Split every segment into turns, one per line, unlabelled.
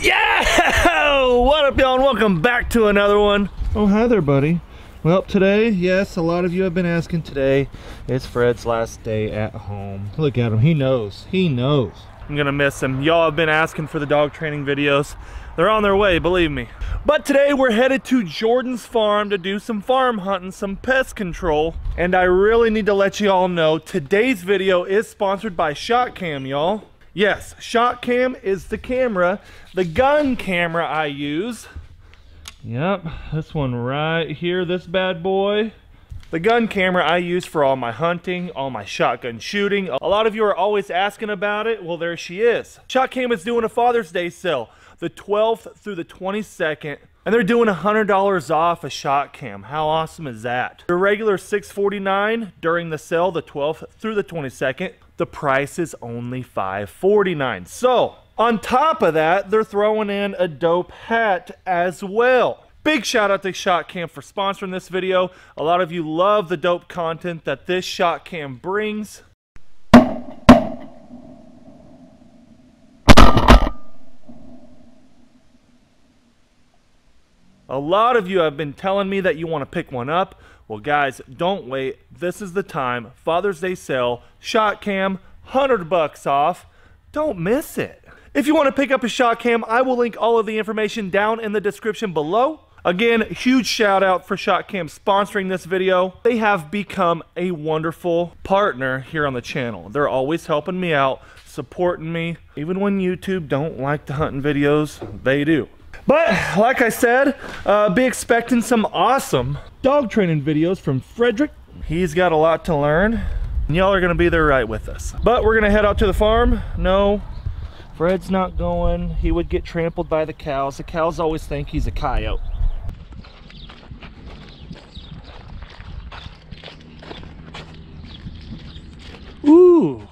Yeah! What up, y'all, and welcome back to another one.
Oh, hi there, buddy. Well, today, yes, a lot of you have been asking today. It's Fred's last day at home. Look at him. He knows. He knows.
I'm gonna miss him. Y'all have been asking for the dog training videos. They're on their way, believe me. But today we're headed to Jordan's farm to do some farm hunting, some pest control. And I really need to let you all know today's video is sponsored by ShotKam, y'all. Yes, ShotKam is the camera, the gun camera I use. Yep, this one right here, this bad boy. The gun camera I use for all my hunting, all my shotgun shooting. A lot of you are always asking about it. Well, there she is. ShotKam is doing a Father's Day sale, the 12th through the 22nd. And they're doing $100 off a ShotKam. How awesome is that? The regular 649 during the sale, the 12th through the 22nd. The price is only 549. So, on top of that, they're throwing in a dope hat as well. Big shout out to ShotKam for sponsoring this video. A lot of you love the dope content that this ShotKam brings. A lot of you have been telling me that you want to pick one up. Well, guys, don't wait. This is the time. Father's Day sale, ShotKam, 100 bucks off. Don't miss it. If you want to pick up a ShotKam, I will link all of the information down in the description below. Again, huge shout out for ShotKam sponsoring this video. They have become a wonderful partner here on the channel. They're always helping me out, supporting me. Even when YouTube don't like the hunting videos, they do. But like I said, uh, be expecting some awesome dog training videos from Frederick. He's got a lot to learn. And y'all are gonna be there right with us. But we're gonna head out to the farm. No, Fred's not going. He would get trampled by the cows. The cows always think he's a coyote. Ooh,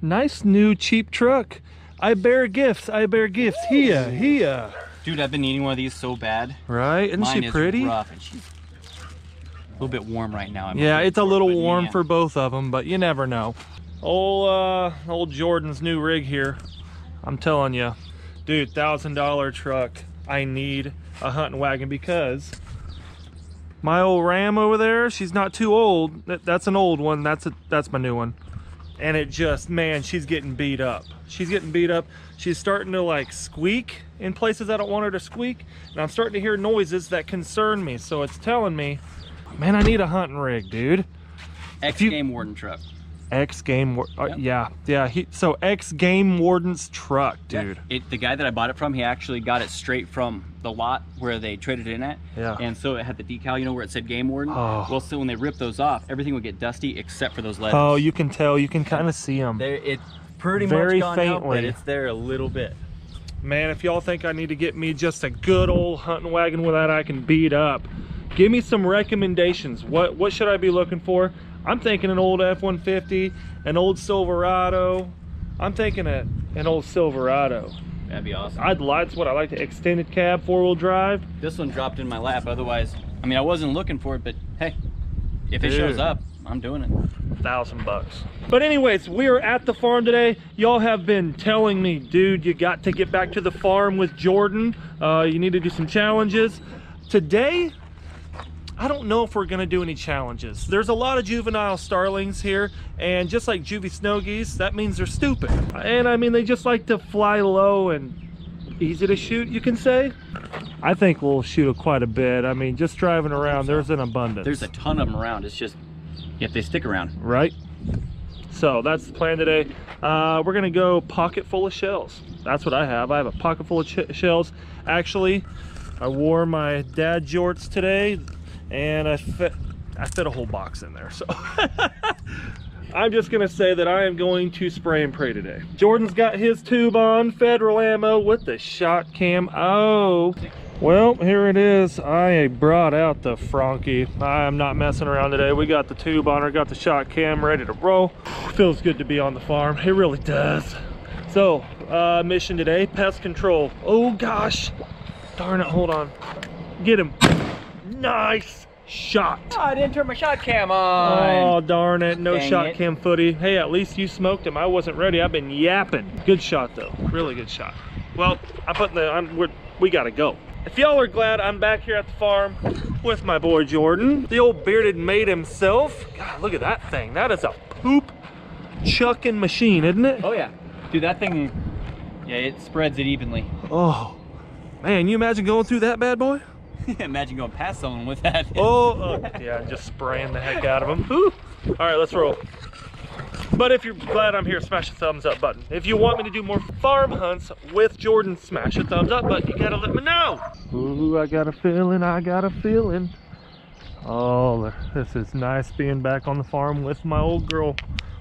nice new cheap truck. I bear gifts. I bear gifts. Here, here.
Dude, I've been needing one of these so bad.
Right? Isn't
Mine
she
is
pretty?
rough and she's a little bit warm right now. I'm
Yeah, it's a little warm for both of them, but you never know. Old, uh, old Jordan's new rig here. I'm telling you, dude, thousand dollar truck. I need a hunting wagon because my old Ram over there, she's not too old. That's an old one. That's a, that's my new one. And it just, man, she's getting beat up. She's getting beat up. She's starting to like squeak in places I don't want her to squeak. And I'm starting to hear noises that concern me. So it's telling me, man, I need a hunting rig, dude.
X
you-
Game Warden truck.
X Game, War- uh, yeah, yeah. He, so X Game Warden's truck, dude.
Yeah. It, the guy that I bought it from, he actually got it straight from the lot where they traded in at.
Yeah.
And so it had the decal, you know, where it said Game Warden.
Oh.
Well, so when they ripped those off, everything would get dusty except for those letters.
Oh, you can tell. You can kind of see them.
There, it's pretty
Very
much gone out, but
faintly.
it's there a little bit.
Man, if y'all think I need to get me just a good old hunting wagon with that I can beat up, give me some recommendations. What what should I be looking for? I'm thinking an old F-150, an old Silverado. I'm thinking a, an old Silverado.
That'd be awesome.
I'd like what I like the extended cab, four-wheel drive.
This one dropped in my lap. Otherwise, I mean, I wasn't looking for it, but hey, if it
Dude.
shows up, I'm doing it.
thousand bucks. But anyways, we are at the farm today. Y'all have been telling me, dude, you got to get back to the farm with Jordan. Uh, you need to do some challenges. Today, I don't know if we're gonna do any challenges. There's a lot of juvenile starlings here, and just like juvie snow geese, that means they're stupid. And I mean, they just like to fly low and easy to shoot, you can say. I think we'll shoot quite a bit. I mean, just driving around, there's an abundance
There's a ton of them around. It's just if they stick around.
right? So that's the plan today. Uh, we're gonna go pocket full of shells. That's what I have. I have a pocket full of shells. Actually, I wore my dad jorts today, and I fit I fit a whole box in there. So I'm just gonna say that I am going to spray and pray today. Jordan's got his tube on, federal ammo with the ShotKam. Oh, well, here it is. I brought out the Frankie. I'm not messing around today. We got the tube on her, got the ShotKam ready to roll. Feels good to be on the farm. It really does. So, uh, mission today, pest control. Oh gosh, darn it, hold on. Get him. Nice shot.
Oh, I didn't turn my ShotKam on.
Oh, darn it. No
Dang
shot
it.
cam footy. Hey, at least you smoked him. I wasn't ready. I've been yapping. Good shot, though. Really good shot. Well, I'm putting the, I'm, we're, we gotta go. If y'all are glad I'm back here at the farm with my boy Jordan, the old bearded mate himself. God, look at that thing. That is a poop chucking machine, isn't it?
Oh yeah. Dude, that thing, yeah, it spreads it evenly.
Oh, man, you imagine going through that bad boy?
Imagine going past someone with that.
Oh, uh, yeah, just spraying the heck out of them. All right, let's roll. But if you're glad I'm here, smash the thumbs up button. If you want me to do more farm hunts with Jordan, smash the thumbs up button. You gotta let me know. Ooh, I got a feeling, I got a feeling. Oh, this is nice being back on the farm with my old girl,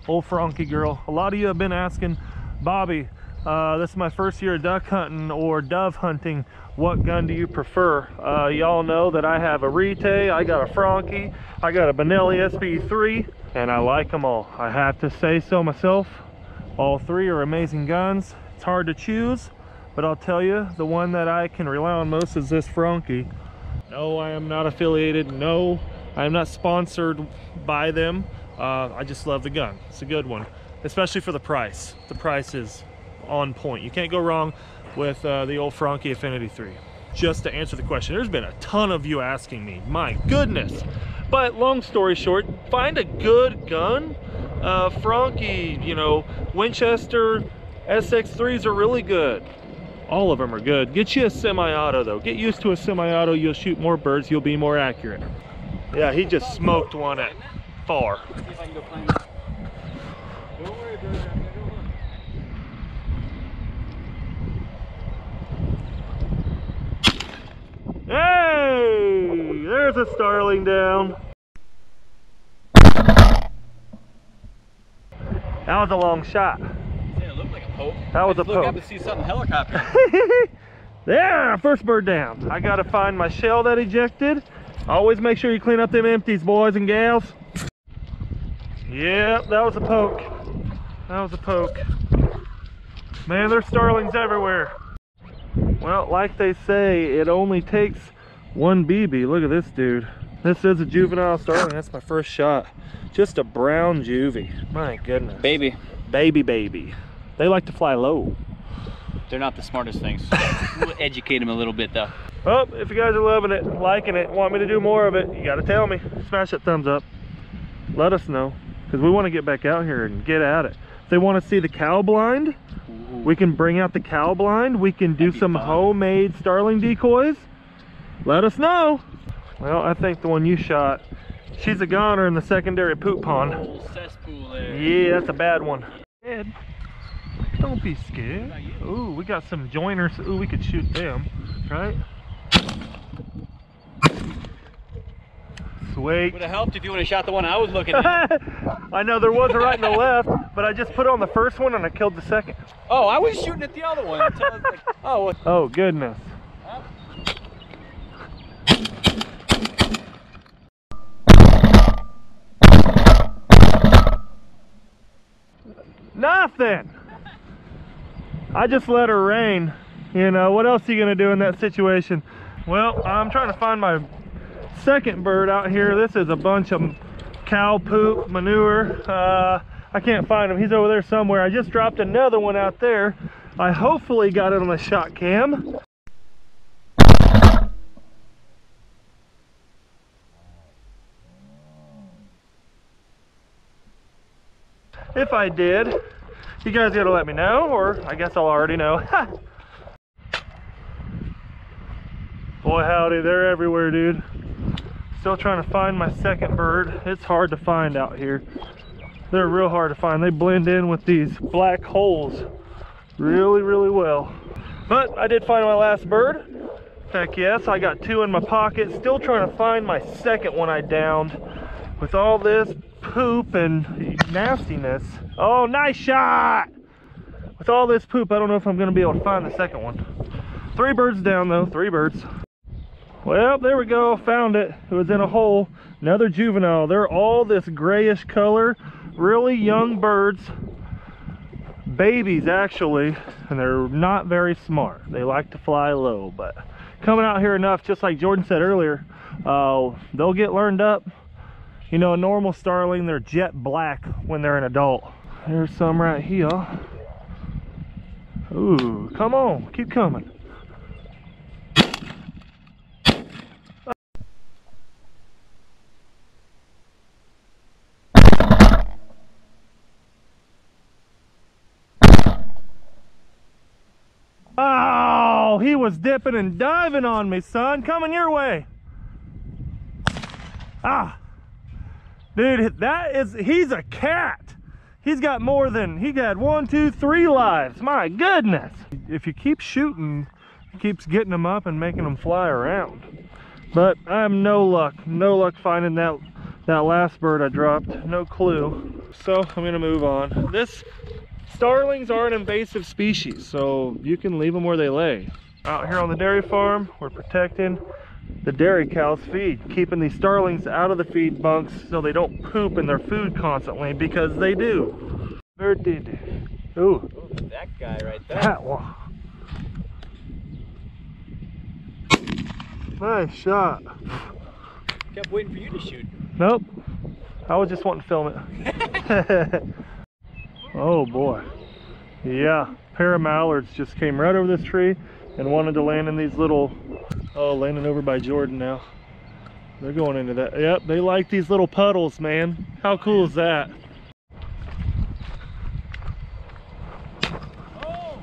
old Frankie girl. A lot of you have been asking, Bobby, uh, this is my first year of duck hunting or dove hunting. What gun do you prefer? Uh, Y'all know that I have a Rite, I got a Franchi, I got a Benelli SB3, and I like them all. I have to say so myself. All three are amazing guns. It's hard to choose, but I'll tell you, the one that I can rely on most is this Franchi. No, I am not affiliated. No, I am not sponsored by them. Uh, I just love the gun. It's a good one, especially for the price. The price is on point. You can't go wrong with uh, the old Franchi Affinity 3. Just to answer the question, there's been a ton of you asking me. My goodness. But long story short, find a good gun. Uh, Franchi, you know, Winchester SX3s are really good. All of them are good. Get you a semi-auto though. Get used to a semi-auto. You'll shoot more birds. You'll be more accurate. Yeah, he just smoked one at far. Hey, there's a starling down. That was a long shot.
Yeah, it looked like a poke.
That was a poke.
up to see something helicopter.
there, first bird down. I gotta find my shell that ejected. Always make sure you clean up them empties, boys and gals. Yep, that was a poke. That was a poke. Man, there's starlings everywhere. Well, like they say, it only takes one BB. Look at this dude. This is a juvenile starling. That's my first shot. Just a brown juvie. My goodness.
Baby,
Baby, baby. They like to fly low.
they're not the smartest things. we'll educate them a little bit though.
Oh, if you guys are loving it, liking it, want me to do more of it, you gotta tell me. Smash that thumbs up. Let us know. Because we want to get back out here and get at it. If they want to see the cow blind, we can bring out the cow blind. We can do some
fun.
homemade starling decoys. Let us know. Well, I think the one you shot, she's a goner in the secondary poop pond. Yeah, that's a bad one. Ed, don't be scared. Ooh, we got some joiners. Ooh, we could shoot them, right? Sweet.
Would have helped if you would have shot the one I was looking at.
I know there was a right and a left, but I just put on the first one and I killed the second.
oh, I was shooting at the other one. until I was like, oh,
Oh, goodness. Nothing. I just let her rain. You know, what else are you gonna do in that situation? Well, I'm trying to find my second bird out here. This is a bunch of cow poop, manure. Uh, I can't find him. He's over there somewhere. I just dropped another one out there. I hopefully got it on the ShotKam. If I did, you guys gotta let me know, or I guess I'll already know. Boy howdy, they're everywhere, dude. Still trying to find my second bird. It's hard to find out here. They're real hard to find. They blend in with these black holes really, really well. But I did find my last bird. Heck yes, I got two in my pocket. Still trying to find my second one I downed. With all this poop and nastiness. Oh, nice shot! With all this poop, I don't know if I'm gonna be able to find the second one. Three birds down though, three birds. Well, there we go, found it. It was in a hole. Another juvenile. They're all this grayish color, really young birds. Babies, actually, and they're not very smart. They like to fly low, but coming out here enough, just like Jordan said earlier, uh, they'll get learned up. You know, a normal starling, they're jet black when they're an adult. There's some right here. Ooh, come on, keep coming. Oh, he was dipping and diving on me, son. Coming your way. Ah. Dude, that is, he's a cat. He's got more than, he got one, two, three lives. My goodness. If you keep shooting, he keeps getting them up and making them fly around. But I have no luck, no luck finding that, that last bird I dropped. No clue. So I'm gonna move on. This, starlings are an invasive species, so you can leave them where they lay. Out here on the dairy farm, we're protecting the dairy cows feed, keeping these starlings out of the feed bunks so they don't poop in their food constantly because they do. Bird did. Ooh,
That guy right there.
that one. Nice shot.
Kept waiting for you to shoot.
Nope. I was just wanting to film it. oh boy. Yeah, pair of mallards just came right over this tree and wanted to land in these little, oh, landing over by Jordan now. They're going into that. Yep, they like these little puddles, man. How cool is that?
Oh!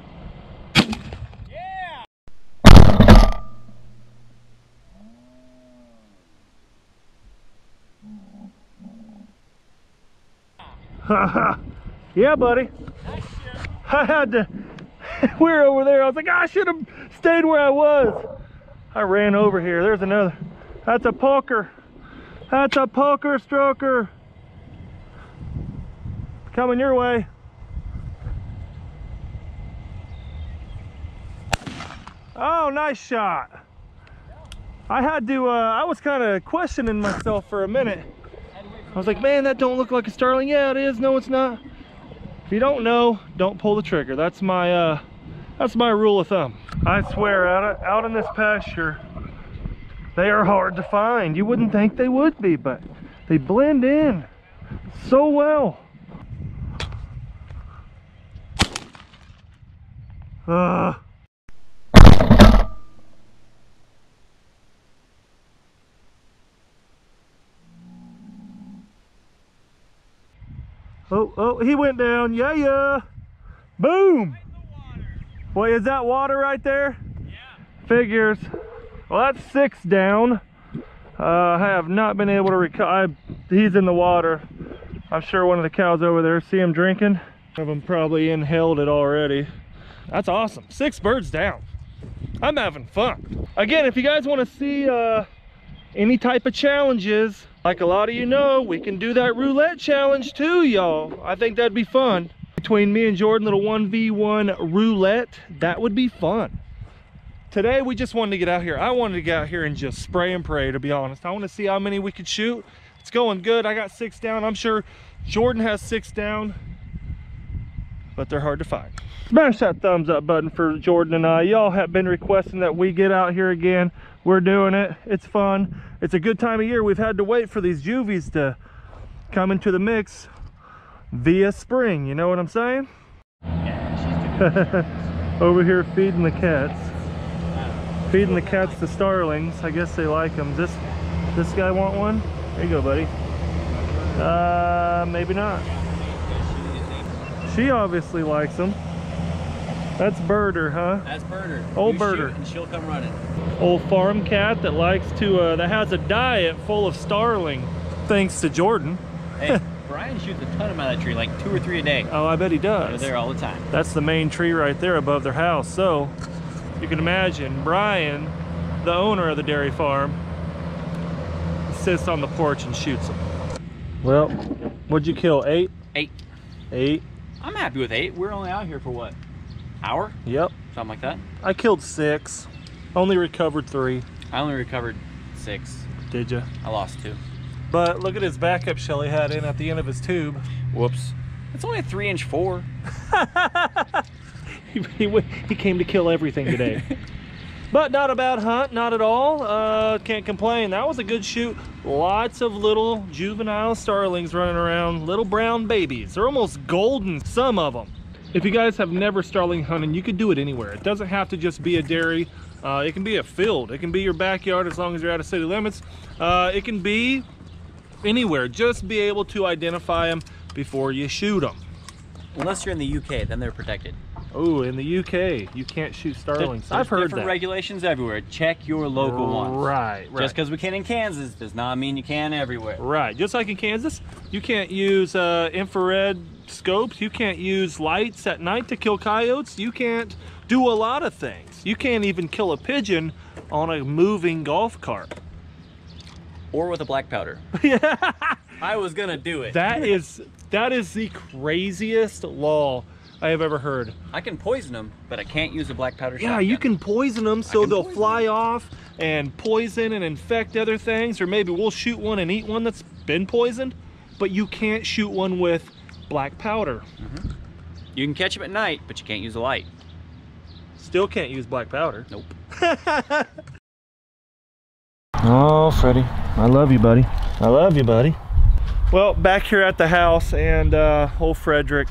Yeah!
yeah, buddy. I had to, we were over there. I was like, I should have stayed where I was. I ran over here. There's another. That's a poker. That's a poker stroker. Coming your way. Oh, nice shot. I had to, uh, I was kind of questioning myself for a minute. I was like, man, that don't look like a starling. Yeah, it is. No, it's not. If you don't know, don't pull the trigger. That's my uh, that's my rule of thumb. I swear, out out in this pasture, they are hard to find. You wouldn't think they would be, but they blend in so well. Uh, oh, oh, he went down. Yeah, yeah. Boom. Boy, is that water right there? Yeah. Figures. Well, that's six down. Uh, I have not been able to recover. He's in the water. I'm sure one of the cows over there, see him drinking? One of them probably inhaled it already. That's awesome. Six birds down. I'm having fun. Again, if you guys want to see uh, any type of challenges, like a lot of you know, we can do that roulette challenge too, y'all. I think that'd be fun. Between me and Jordan, little 1v1 roulette, that would be fun. Today, we just wanted to get out here. I wanted to get out here and just spray and pray, to be honest. I want to see how many we could shoot. It's going good. I got six down. I'm sure Jordan has six down, but they're hard to find. Smash that thumbs up button for Jordan and I. Y'all have been requesting that we get out here again. We're doing it. It's fun. It's a good time of year. We've had to wait for these juvies to come into the mix via spring. You know what I'm saying? Over here feeding the cats. Feeding the cats to starlings. I guess they like them. This this guy want one? There you go, buddy. Uh, maybe not. She obviously likes them. That's Birder, huh?
That's Birder.
Old
You
Birder.
And she'll come running.
Old farm cat that likes to, uh, that has a diet full of starling. Thanks to Jordan.
Hey, Brian shoots a ton of out of that tree, like two or three a day.
Oh, I bet he
They're
does.
there all the time.
That's the main tree right there above their house. So you can imagine Brian, the owner of the dairy farm, sits on the porch and shoots them. Well, what'd you kill? Eight?
Eight.
Eight?
I'm happy with eight. We're only out here for what? Hour?
Yep.
Something like that.
I killed six. Only recovered three.
I only recovered six.
Did you?
I lost two.
But look at his backup shell he had in at the end of his tube.
Whoops. It's only a three inch four.
he, he, he came to kill everything today. but not a bad hunt, not at all. Uh, can't complain. That was a good shoot. Lots of little juvenile starlings running around, little brown babies. They're almost golden, some of them. if you guys have never starling hunting, you could do it anywhere. It doesn't have to just be a dairy. Uh, it can be a field. It can be your backyard as long as you're out of city limits. Uh, it can be anywhere. Just be able to identify them before you shoot them.
Unless you're in the UK, then they're protected.
Oh, in the UK, you can't shoot starlings.
There's
I've heard
different
that.
regulations everywhere. Check your local ones.
Right, right.
Just because we can in Kansas does not mean you can everywhere.
Right, just like in Kansas, you can't use uh, infrared scopes. You can't use lights at night to kill coyotes. You can't do a lot of things. You can't even kill a pigeon on a moving golf cart.
Or with a black powder. I was gonna do it.
that is that is the craziest law I have ever heard.
I can poison them, but I can't use a black powder
Yeah,
shotgun.
you can poison them so they'll fly off and poison and infect other things, or maybe we'll shoot one and eat one that's been poisoned, but you can't shoot one with black powder. Mm-hmm.
You can catch them at night, but you can't use a light.
Still can't use black powder.
Nope.
Oh, Freddie, I love you, buddy. I love you, buddy.
Well, back here at the house and uh, old Frederick,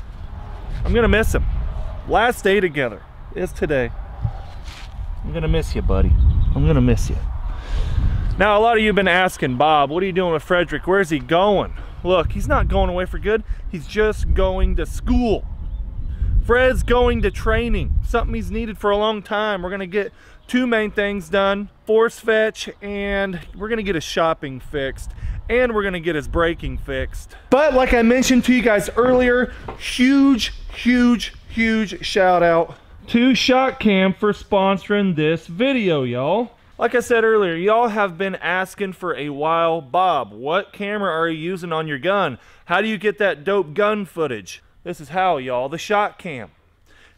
I'm gonna miss him. Last day together is today.
I'm gonna miss you, buddy. I'm gonna miss you.
Now, a lot of you have been asking, Bob, what are you doing with Frederick? Where's he going? Look, he's not going away for good. He's just going to school. Fred's going to training, something he's needed for a long time. We're gonna get two main things done, force fetch, and we're gonna get his shopping fixed, and we're gonna get his braking fixed. But like I mentioned to you guys earlier, huge, huge, huge shout out to ShotKam for sponsoring this video, y'all. Like I said earlier, y'all have been asking for a while, Bob, what camera are you using on your gun? How do you get that dope gun footage? This is how, y'all, the ShotKam.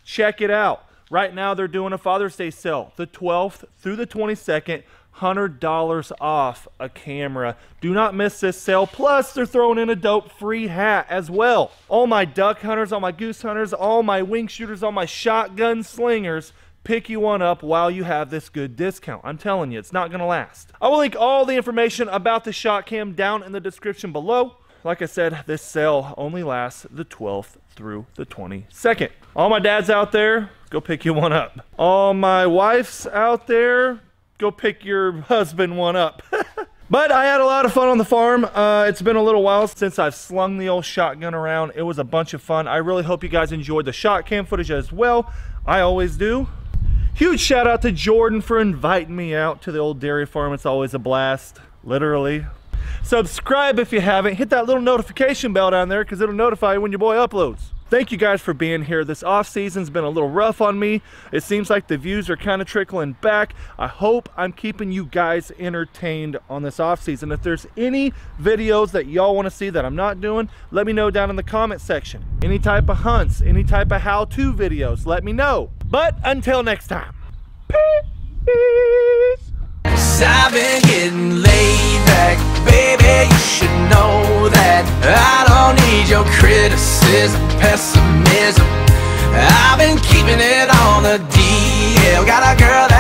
Check it out. Right now they're doing a Father's Day sale, the 12th through the 22nd, $100 off a camera. Do not miss this sale. Plus, they're throwing in a dope free hat as well. All my duck hunters, all my goose hunters, all my wing shooters, all my shotgun slingers, pick you one up while you have this good discount. I'm telling you, it's not going to last. I will link all the information about the ShotKam down in the description below. Like I said, this sale only lasts the 12th through the 22nd. All my dads out there, go pick you one up. All my wives out there, go pick your husband one up. But I had a lot of fun on the farm. Uh, it's been a little while since I've slung the old shotgun around. It was a bunch of fun. I really hope you guys enjoyed the ShotKam footage as well. I always do. Huge shout out to Jordan for inviting me out to the old dairy farm. It's always a blast, literally. Subscribe if you haven't. Hit that little notification bell down there because it'll notify you when your boy uploads. Thank you guys for being here. This off season's been a little rough on me. It seems like the views are kind of trickling back. I hope I'm keeping you guys entertained on this off season. If there's any videos that y'all want to see that I'm not doing, let me know down in the comment section. Any type of hunts, any type of how-to videos, let me know. But until next time, peace.
I've been getting laid back, baby. You should know that I don't need your criticism, pessimism. I've been keeping it on the DL. Got a girl